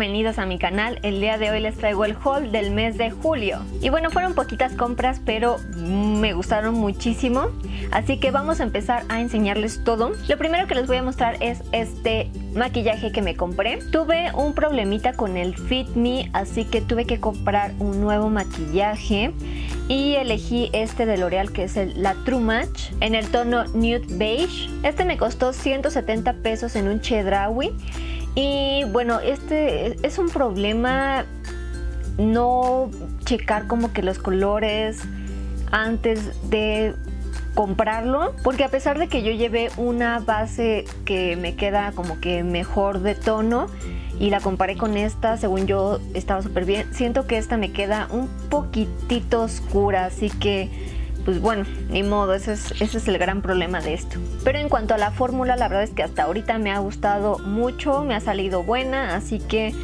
bienvenidos a mi canal. El día de hoy les traigo el haul del mes de julio. Y bueno, fueron poquitas compras, pero me gustaron muchísimo. Así que vamos a empezar a enseñarles todo. Lo primero que les voy a mostrar es este maquillaje que me compré. Tuve un problemita con el Fit Me, así que tuve que comprar un nuevo maquillaje. Y elegí este de L'Oreal que es el La True Match en el tono Nude Beige. Este me costó 170 pesos en un Chedraui y bueno, este es un problema no checar como que los colores antes de comprarlo porque a pesar de que yo llevé una base que me queda como que mejor de tono y la comparé con esta según yo estaba súper bien siento que esta me queda un poquitito oscura así que pues bueno, ni modo, ese es, ese es el gran problema de esto. Pero en cuanto a la fórmula, la verdad es que hasta ahorita me ha gustado mucho, me ha salido buena, así que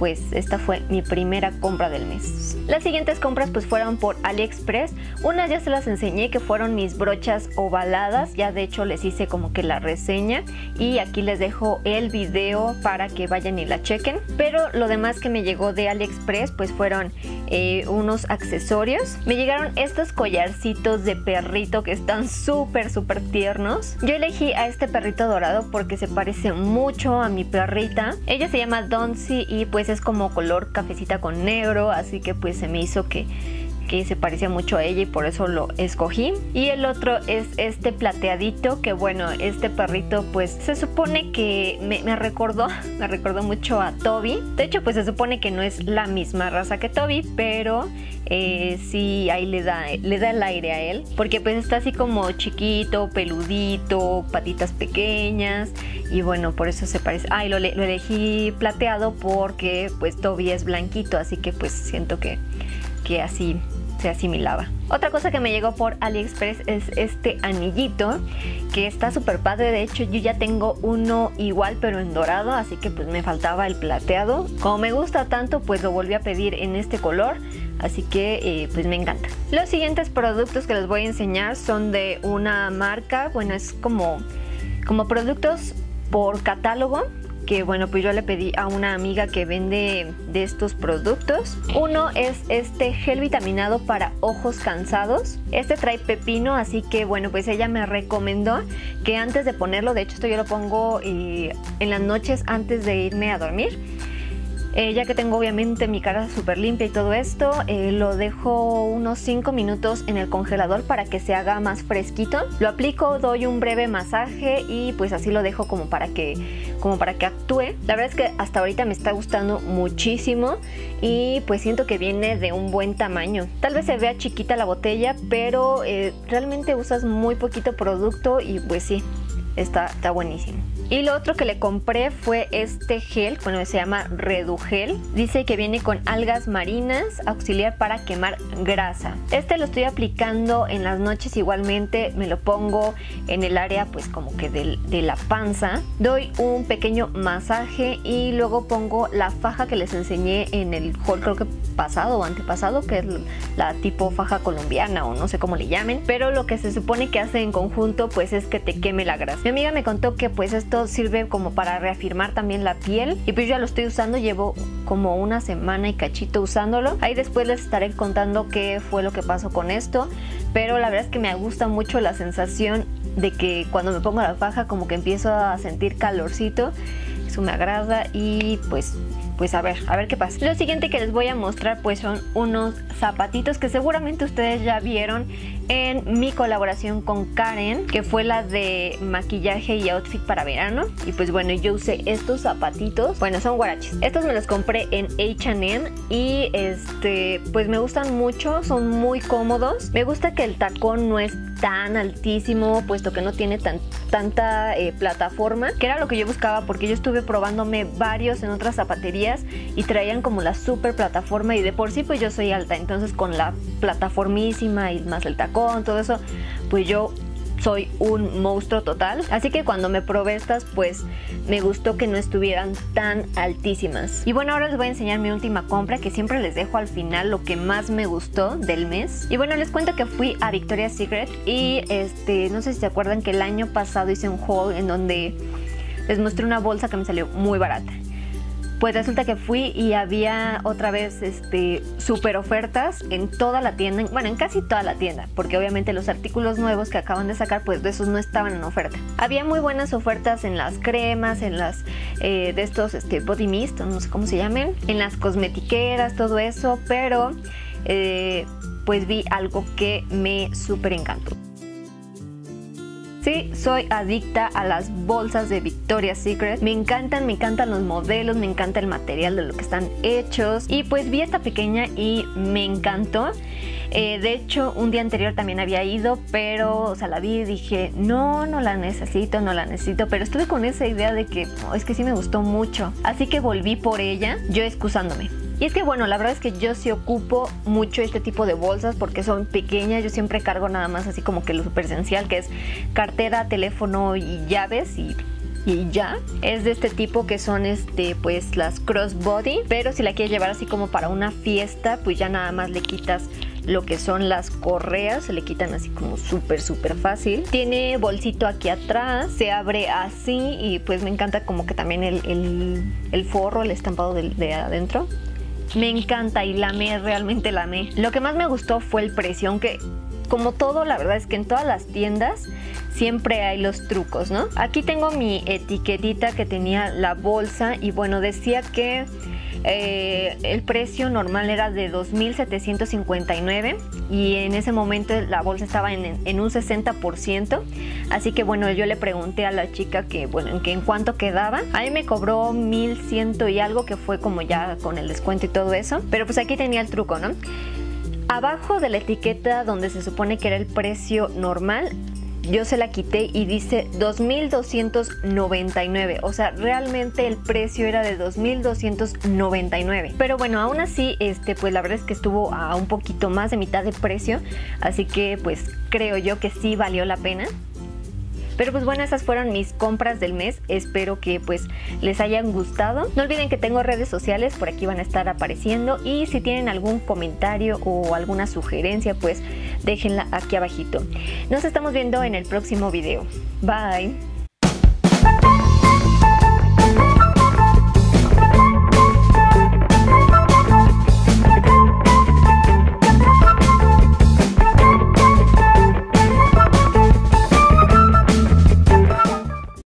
pues esta fue mi primera compra del mes. Las siguientes compras pues fueron por AliExpress. Unas ya se las enseñé que fueron mis brochas ovaladas. Ya de hecho les hice como que la reseña. Y aquí les dejo el video para que vayan y la chequen. Pero lo demás que me llegó de AliExpress pues fueron eh, unos accesorios. Me llegaron estos collarcitos de perrito que están súper súper tiernos. Yo elegí a este perrito dorado porque se parece mucho a mi perrita. Ella se llama Doncy y pues es como color cafecita con negro, así que pues se me hizo que que se parecía mucho a ella y por eso lo escogí. Y el otro es este plateadito, que bueno, este perrito pues se supone que me, recordó, me recordó mucho a Toby. De hecho pues se supone que no es la misma raza que Toby, pero eh, sí ahí le da, le da el aire a él. Porque pues está así como chiquito, peludito, patitas pequeñas. Y bueno, por eso se parece. Ay, lo, lo elegí plateado porque pues Toby es blanquito, así que pues siento que, que así se asimilaba. Otra cosa que me llegó por AliExpress es este anillito que está súper padre. De hecho, yo ya tengo uno igual pero en dorado, así que pues me faltaba el plateado. Como me gusta tanto, pues lo volví a pedir en este color. Así que eh, pues me encanta. Los siguientes productos que les voy a enseñar son de una marca, bueno es como, como productos por catálogo que bueno, pues yo le pedí a una amiga que vende de estos productos. Uno es este gel vitaminado para ojos cansados. Este trae pepino, así que bueno, pues ella me recomendó que antes de ponerlo, de hecho esto yo lo pongo eh, en las noches antes de irme a dormir eh, ya que tengo obviamente mi cara súper limpia y todo esto, eh, lo dejo unos 5 minutos en el congelador para que se haga más fresquito. Lo aplico, doy un breve masaje y pues así lo dejo como para que, como para que actúe. La verdad es que hasta ahorita me está gustando muchísimo y pues siento que viene de un buen tamaño. Tal vez se vea chiquita la botella, pero eh, realmente usas muy poquito producto y pues sí, está, está buenísimo. Y lo otro que le compré fue este gel, bueno, se llama Redugel. Dice que viene con algas marinas, auxiliar para quemar grasa. Este lo estoy aplicando en las noches igualmente, me lo pongo en el área pues como que de, la panza. Doy un pequeño masaje y luego pongo la faja que les enseñé en el haul creo que pasado o antepasado, que es la tipo faja colombiana o no sé cómo le llamen. Pero lo que se supone que hace en conjunto pues es que te queme la grasa. Mi amiga me contó que pues esto sirve como para reafirmar también la piel y pues ya lo estoy usando, llevo como una semana y cachito usándolo. Ahí después les estaré contando qué fue lo que pasó con esto, pero la verdad es que me gusta mucho la sensación de que cuando me pongo la faja como que empiezo a sentir calorcito, eso me agrada y pues pues a ver, a ver qué pasa. Lo siguiente que les voy a mostrar pues son unos zapatitos que seguramente ustedes ya vieron en mi colaboración con Karen, que fue la de maquillaje y outfit para verano. Y pues bueno, yo usé estos zapatitos. Bueno, son guaraches. Estos me los compré en H&M y este pues me gustan mucho, son muy cómodos. Me gusta que el tacón no es tan altísimo, puesto que no tiene tan, tanta eh, plataforma, que era lo que yo buscaba porque yo estuve probándome varios en otras zapaterías y traían como la super plataforma y de por sí pues yo soy alta, entonces con la plataformísima y más el tacón, todo eso, pues yo soy un monstruo total. Así que cuando me probé estas, pues me gustó que no estuvieran tan altísimas. Y bueno, ahora les voy a enseñar mi última compra, que siempre les dejo al final lo que más me gustó del mes. Y bueno, les cuento que fui a Victoria's Secret y este, no sé si se acuerdan que el año pasado hice un haul en donde les mostré una bolsa que me salió muy barata. Pues resulta que fui y había otra vez este super ofertas en toda la tienda, bueno, en casi toda la tienda, porque obviamente los artículos nuevos que acaban de sacar, pues de esos no estaban en oferta. Había muy buenas ofertas en las cremas, en las eh, de estos este, body mist, no sé cómo se llamen, en las cosmetiqueras, todo eso, pero eh, pues vi algo que me súper encantó. Soy adicta a las bolsas de Victoria's Secret. Me encantan, me encantan los modelos, me encanta el material de lo que están hechos. Y pues vi esta pequeña y me encantó. Eh, de hecho, un día anterior también había ido, pero, o sea, la vi y dije, no, no la necesito, no la necesito. Pero estuve con esa idea de que, es que sí me gustó mucho. Así que volví por ella, yo excusándome. Y es que bueno, la verdad es que yo sí ocupo mucho este tipo de bolsas porque son pequeñas. Yo siempre cargo nada más así como que lo super esencial, que es cartera, teléfono y llaves y y ya. Es de este tipo que son este pues las crossbody, pero si la quieres llevar así como para una fiesta, pues ya nada más le quitas lo que son las correas, se le quitan así como súper súper fácil. Tiene bolsito aquí atrás, se abre así y pues me encanta como que también el, forro, el estampado de adentro me encanta y la amé, realmente la amé. Lo que más me gustó fue el precio, aunque como todo, la verdad es que en todas las tiendas siempre hay los trucos, ¿no? Aquí tengo mi etiquetita que tenía la bolsa y bueno, decía que eh, el precio normal era de 2.759 y en ese momento la bolsa estaba en, un 60%. Así que bueno, yo le pregunté a la chica que bueno, en, que en cuánto quedaba. A mí me cobró 1.100 y algo que fue como ya con el descuento y todo eso. Pero pues aquí tenía el truco, ¿no? Abajo de la etiqueta donde se supone que era el precio normal, yo se la quité y dice 2.299. O sea, realmente el precio era de 2.299. Pero bueno, aún así, este, pues la verdad es que estuvo a un poquito más de mitad de precio. Así que pues creo yo que sí valió la pena. Pero pues bueno, esas fueron mis compras del mes. Espero que pues les hayan gustado. No olviden que tengo redes sociales, por aquí van a estar apareciendo. Y si tienen algún comentario o alguna sugerencia, pues déjenla aquí abajito. Nos estamos viendo en el próximo video. Bye.